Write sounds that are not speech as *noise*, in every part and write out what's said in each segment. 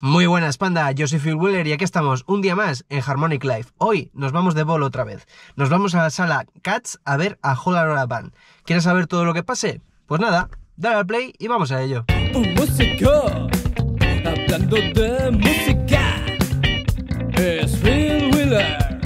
Muy buenas, panda. Yo soy Phil Wheeler y aquí estamos un día más en Harmonic Life. Hoy nos vamos de bolo otra vez. Nos vamos a la sala Cats a ver a Whole Lotta Band. ¿Quieres saber todo lo que pase? Pues nada, dale al play y vamos a ello. Un músico, hablando de música, es Phil Wheeler.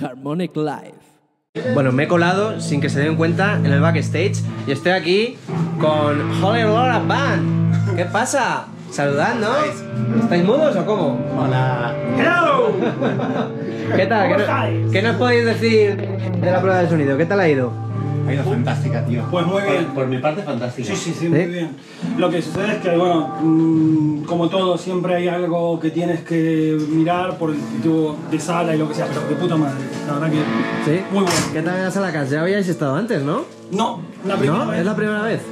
Harmonic Life. Bueno, me he colado sin que se den cuenta en el backstage y estoy aquí con Whole Lotta Band. ¿Qué pasa? Saludad, ¿no? ¿Estáis mudos o cómo? Hola. *laughs* ¿Qué tal? ¿Qué, no- qué nos podéis decir de la prueba de sonido? ¿Qué tal ha ido? Ha ido fantástica, tío. Pues muy bien. Por, por mi parte, fantástica. Sí, sí, sí, muy bien. Lo que sucede es que, bueno, mm, como todo, siempre hay algo que tienes que mirar por el tipo de sala y lo que sea, pero de puta madre. La verdad que. ¿Sí? Muy bueno. ¿Qué tal en la sala? Ya habíais estado antes, ¿no? No, la primera ¿No? vez. ¿Es la primera vez?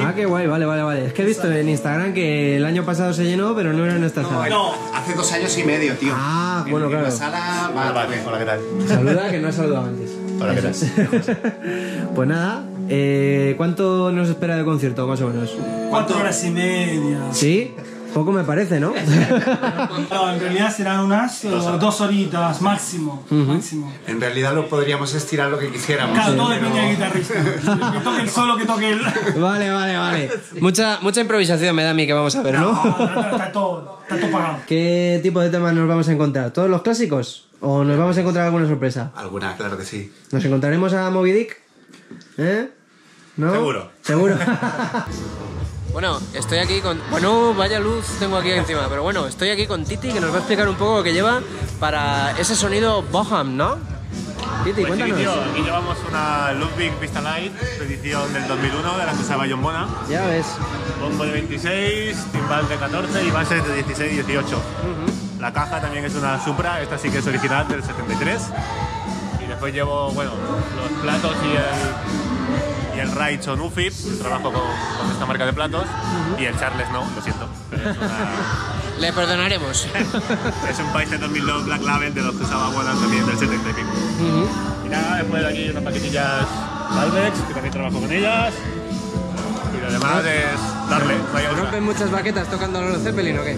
Ah, qué guay, vale, vale, vale. Es que he visto en Instagram que el año pasado se llenó, pero no era en esta sala. No, Hace dos años y medio, tío. Ah, En- bueno, en claro. la sala va Hola, Hola, ¿qué tal? Saluda que no has saludado antes. *laughs* Hola, ¿qué tal? *laughs* Pues nada, eh, ¿cuánto nos espera de concierto, más o menos? cuatro horas y media. ¿Sí? Poco me parece, ¿no? *laughs* No, en realidad serán unas eh, dos horitas máximo. Máximo. En realidad lo podríamos estirar lo que quisiéramos. Claro, todo depende del guitarrista. *laughs* Que toque el solo que toque el. vale, vale, vale. Mucha, mucha improvisación me da a mí que vamos a ver, No, ¿no? está, está todo, está todo pagado. ¿Qué tipo de temas nos vamos a encontrar? ¿Todos los clásicos? ¿O nos vamos a encontrar alguna sorpresa? Alguna, claro que sí. ¿Nos encontraremos a Moby Dick? ¿Eh? ¿No? Seguro. Seguro. *laughs* Bueno, estoy aquí con... Bueno, vaya luz tengo aquí encima, pero bueno, estoy aquí con Titi que nos va a explicar un poco lo que lleva para ese sonido Boham, ¿no? Titi, Pues sí, cuéntanos. tío, aquí llevamos una Ludwig Vista Light, edición del 2001, de la que usaba John Bona. Ya ves. Bombo de 26, timbal de 14 y bases de 16 y 18. La caja también es una Supra, esta sí que es original del 73. Y después llevo, bueno, los platos y el, y el son UFIP, trabajo con, con esta marca de platos. Y el Charles no, lo siento. pero es, una- Le perdonaremos. *laughs* es un País 2002 Black Label de los que usaba Bona también del 70 y pico. Y nada, después de aquí unas paquetillas Valvex, que también trabajo con ellas. Y lo demás es darle, *laughs* vaya. ¿Rompen muchas baquetas tocando los Zeppelin o qué?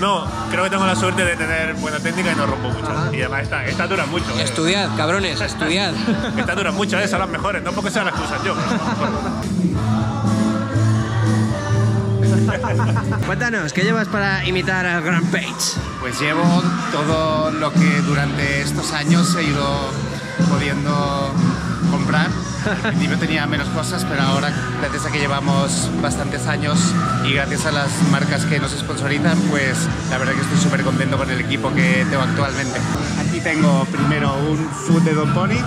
No, creo que tengo la suerte de tener buena técnica y no rompo mucho. Y además esta, esta dura mucho. eh. Estudiad, cabrones, estudiad. *laughs* Esta dura mucho, eh, son las mejores, no porque sean las que usan yo. *laughs* Cuéntanos, ¿qué llevas para imitar al Grand Page? Pues llevo todo lo que durante estos años he ido pudiendo. Al principio tenía menos cosas, pero ahora, gracias a que llevamos bastantes años y gracias a las marcas que nos sponsorizan, pues la verdad que estoy súper contento con el equipo que tengo actualmente. Aquí tengo primero un Food de Don Pony,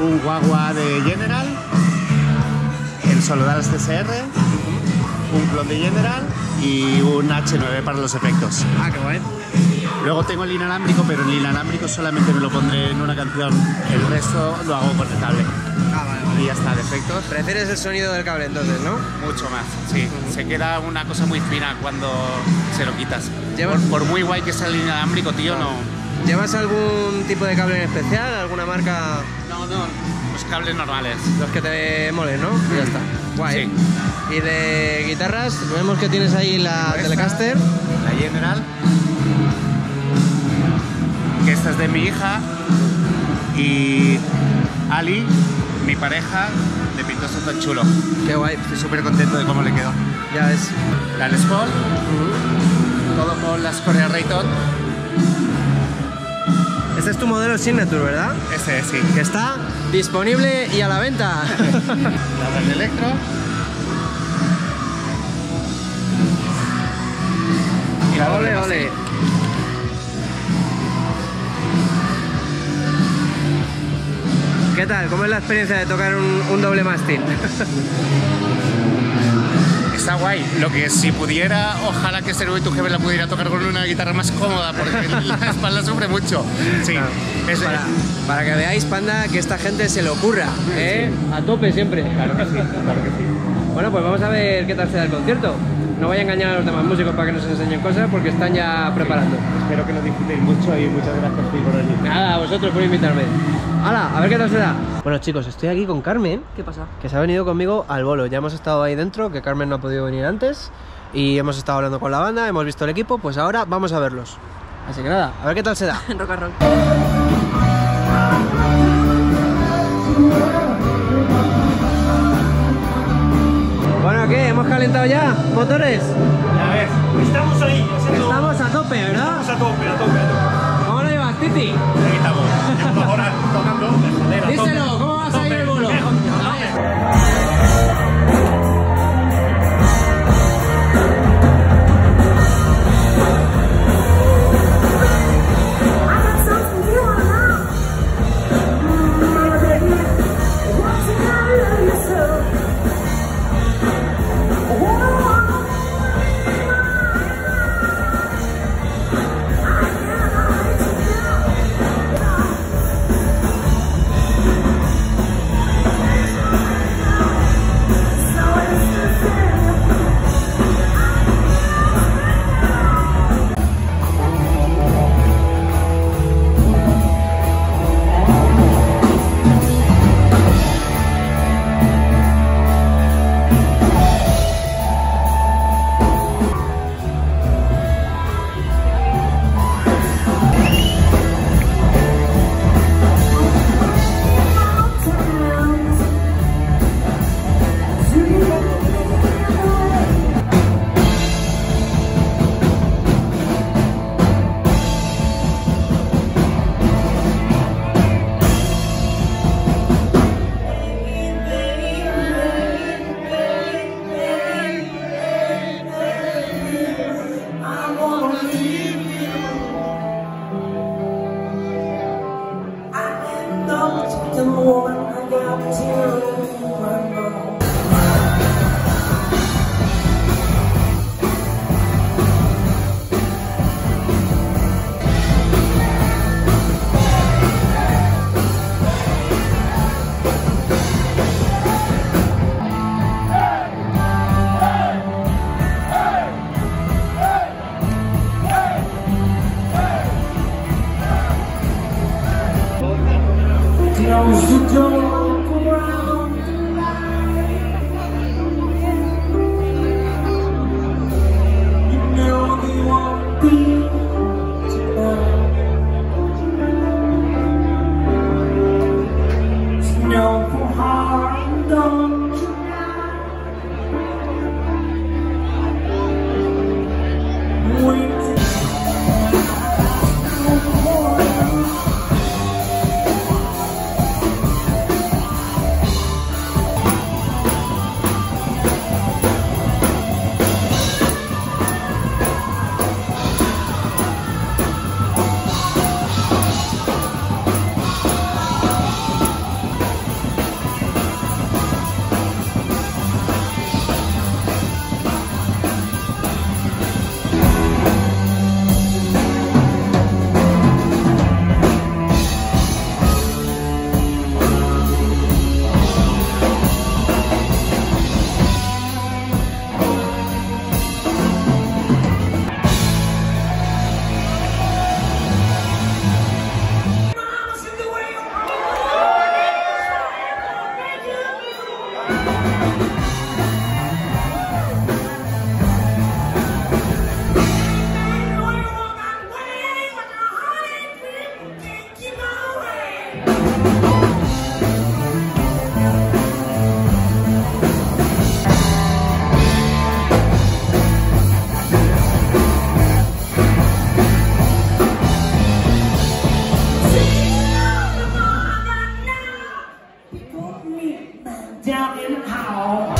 un Guagua de General, el Solodals TSR, un clon de General y un H9 para los efectos. Ah, qué guay. Luego tengo el inalámbrico, pero el inalámbrico solamente me lo pondré en una canción. El resto lo hago con el cable. Ah, vale, vale. Y ya está, de efectos. Prefieres el sonido del cable entonces, ¿no? Mucho más, sí. Se queda una cosa muy fina cuando se lo quitas. Llevas- Por, por muy guay que sea el inalámbrico, tío, no. ¿Llevas algún tipo de cable en especial? ¿Alguna marca? No, no. Los cables normales. Los que te molen, ¿no? Y ya está. Guay. Y de guitarras, vemos que tienes ahí la Telecaster. La General. Que esta es de mi hija. Y Ali, mi pareja, le pintó esto tan chulo. Qué guay. Estoy súper contento de cómo le quedó. Ya ves. La Les Paul, todo con las Correa Rayton. Este es tu modelo Signature, ¿verdad? Ese sí. Que está... Disponible y a la venta. *laughs* La Red Electro. Y la ole, doble ole. ¿Qué tal? ¿Cómo es la experiencia de tocar un, un doble mástil? *laughs* Está guay. Lo que si pudiera, ojalá que Servo y tu jefe la pudiera tocar con una guitarra más cómoda, porque *laughs* la espalda sufre mucho. Sí. Es, Para, para que veáis, panda, que esta gente se le ocurra, ¿eh? A tope siempre. Claro que sí, claro que sí. Bueno, pues vamos a ver qué tal se da el concierto. No voy a engañar a los demás músicos para que nos enseñen cosas porque están ya preparando. Espero que lo disfrutéis mucho y muchas gracias por venir. Nada, a vosotros por invitarme. ¡Hala! A ver qué tal se da. Bueno chicos, estoy aquí con Carmen, ¿Qué pasa? que se ha venido conmigo al bolo. Ya hemos estado ahí dentro, que Carmen no ha podido venir antes. y hemos estado hablando con la banda, hemos visto el equipo, pues ahora vamos a verlos. Así que nada, a ver qué tal se da. *laughs* rock and roll. *laughs* calentado ya? ¿Motores? Ya ves, estamos ahí, haciendo... Estamos a tope, ¿verdad? Estamos a tope, a tope, a tope. ¿Cómo lo llevas, Titi? Aquí estamos. Llevo horas tocando. Joder, a tope. Díselo, ¿cómo I got to remember ra đến hào.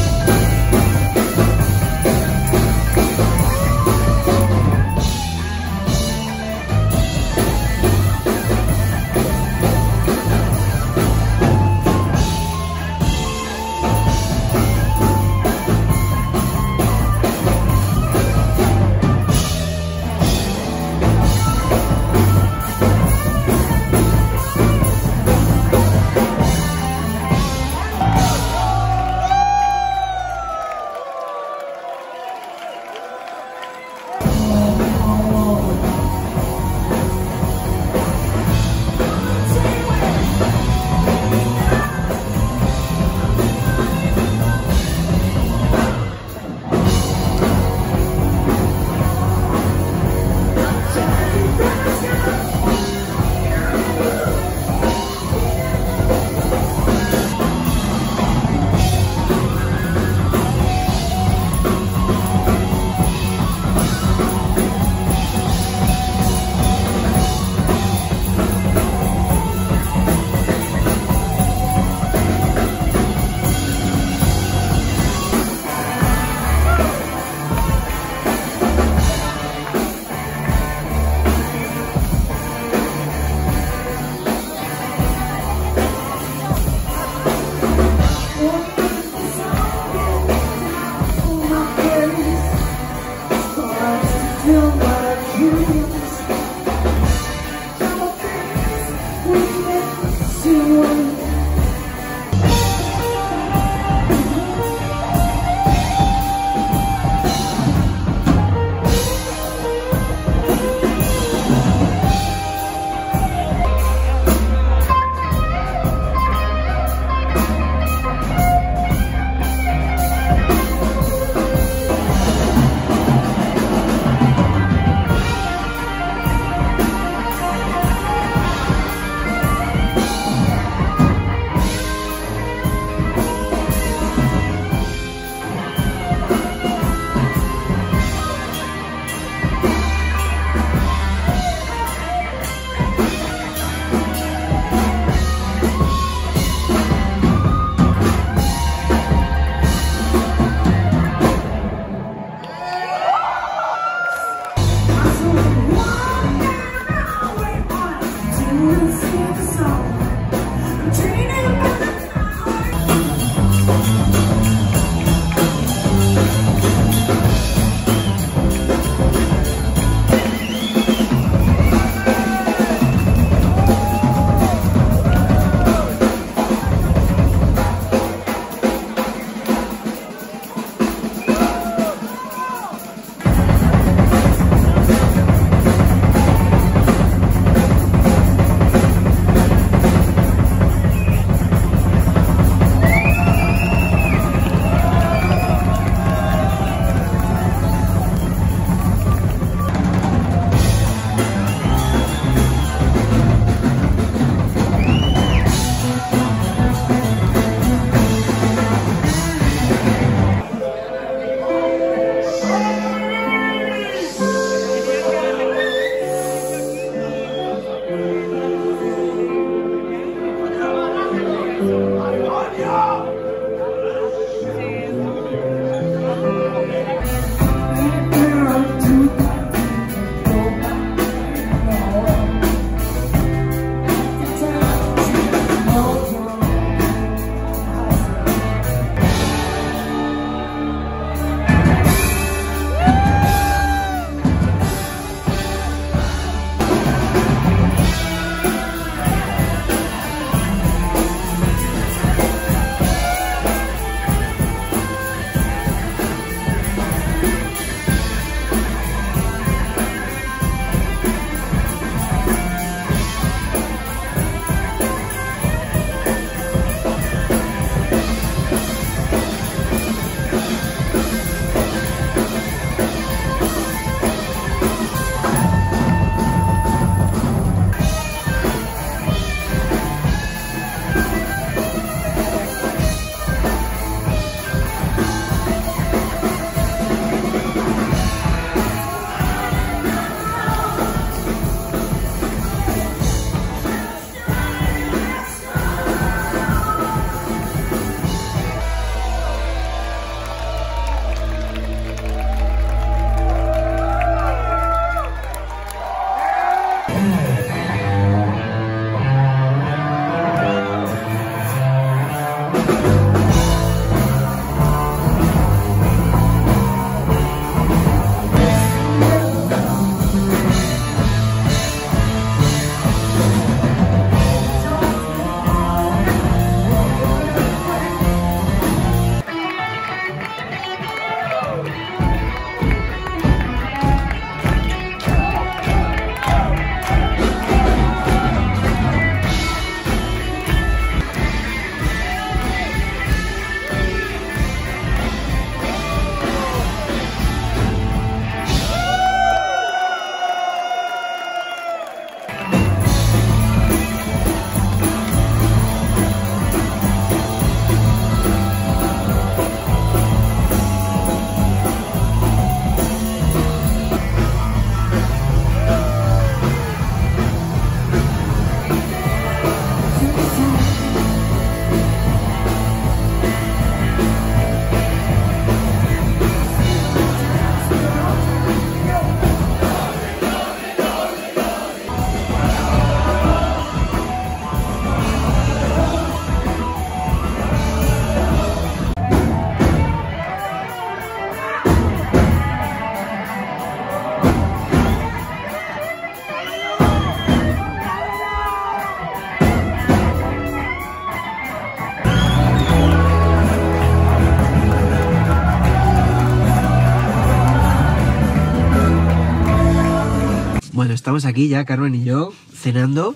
Estamos aquí ya, Carmen y yo, cenando,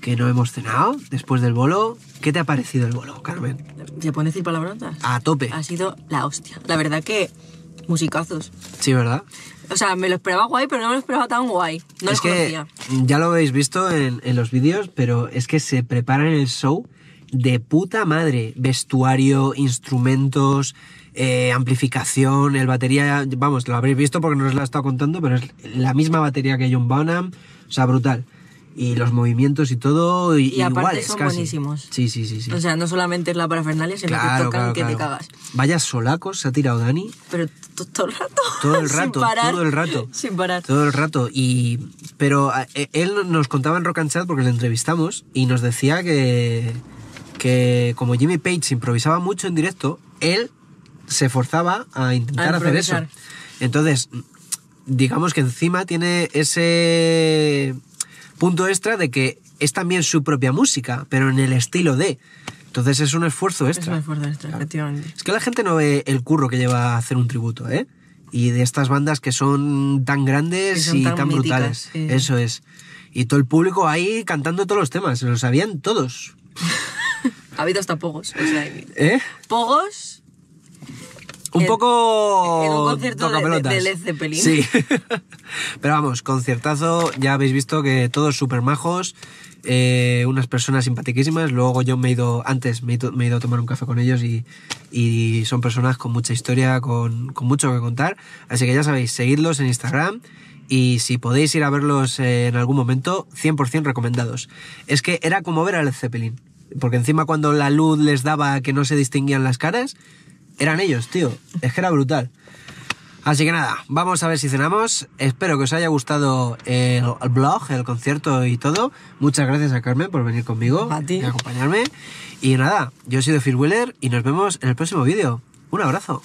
que no hemos cenado después del bolo. ¿Qué te ha parecido el bolo, Carmen? ¿Se pueden decir palabrotas? A tope. Ha sido la hostia. La verdad que musicazos. Sí, ¿verdad? O sea, me lo esperaba guay, pero no me lo esperaba tan guay. No es los que conocía. ya lo habéis visto en, en los vídeos, pero es que se preparan el show de puta madre. Vestuario, instrumentos, eh, amplificación, el batería, vamos, lo habréis visto porque no os lo he estado contando, pero es la misma batería que John Bonham, o sea, brutal. Y los movimientos y todo, y, Y aparte iguales son casi. buenísimos. Sí, sí, sí. sí. O sea, no solamente es la parafernalia, sino que Claro, tocan claro, que te claro. cagas. Vaya solacos se ha tirado Dani. Pero to- todo el rato. Todo el *laughs* Sin rato, parar. todo el rato. *laughs* Sin parar. Todo el rato. Y. Pero a- e- él nos contaba en Rock and Chat porque le entrevistamos y nos decía que. Que como Jimmy Page improvisaba mucho en directo, él se forzaba a intentar A hacer eso. Entonces, digamos que encima tiene ese punto extra de que es también su propia música, pero en el estilo de. Entonces es un esfuerzo Es extra. un esfuerzo extra, efectivamente. Es que la gente no ve el curro que lleva a hacer un tributo, ¿eh? Y de estas bandas que son tan grandes son y tan tan, brutales. sí. Eso es. Y todo el público ahí cantando todos los temas, se los sabían todos. *laughs* Ha habido hasta pogos. O sea, ¿Eh? pogos. Un En- poco. en un concierto de- Led Zeppelin. Sí. *laughs* Pero vamos, conciertazo, ya habéis visto que todos súper majos, eh, unas personas simpaticísimas. Luego yo me he ido, antes me he ido, me he ido a tomar un café con ellos y, y son personas con mucha historia, con, con mucho que contar. Así que ya sabéis, seguidlos en Instagram. Y si podéis ir a verlos eh, en algún momento, 100% recomendados. Es que era como ver a Led Zeppelin. Porque encima cuando la luz les daba que no se distinguían las caras, eran ellos, tío. Es que era brutal. Así que nada, vamos a ver si cenamos. Espero que os haya gustado el, el blog, el concierto y todo. Muchas gracias a Carmen por venir conmigo A ti. y acompañarme. Y nada, yo he sido Phil Wheeler y nos vemos en el próximo vídeo. Un abrazo.